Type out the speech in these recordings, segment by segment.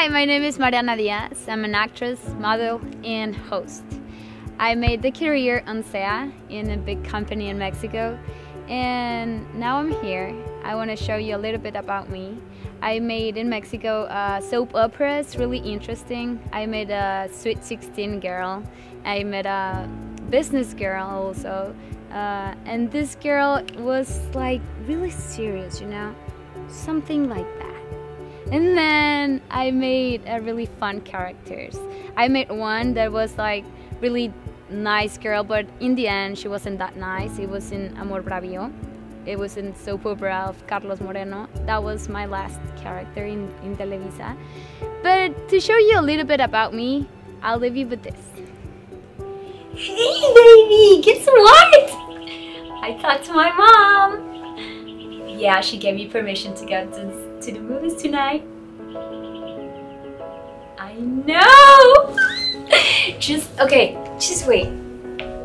Hi, my name is Mariana Diaz. I'm an actress, model, and host. I made the career on CEA in a big company in Mexico, and now I'm here. I want to show you a little bit about me. I made in Mexico a soap operas, really interesting. I made a Sweet 16 girl. I made a business girl also. Uh, and this girl was like really serious, you know? Something like that. And then I made a really fun characters. I made one that was like really nice girl, but in the end she wasn't that nice. It was in Amor Bravío. It was in soap opera of Carlos Moreno. That was my last character in, in Televisa. But to show you a little bit about me, I'll leave you with this. Hey baby, guess what? I talked to my mom. Yeah, she gave me permission to go to to the movies tonight. I know! just, okay, just wait.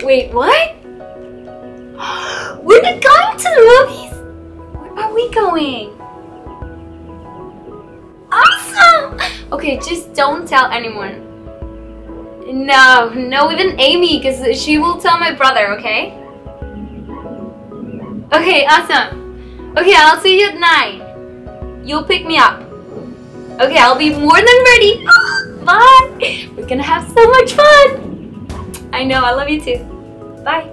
Wait, what? We're not going to the movies? Where are we going? Awesome! Okay, just don't tell anyone. No, no, even Amy, because she will tell my brother, okay? Okay, awesome. Okay, I'll see you at 9. You'll pick me up. Okay, I'll be more than ready. Bye. We're gonna have so much fun. I know, I love you too. Bye.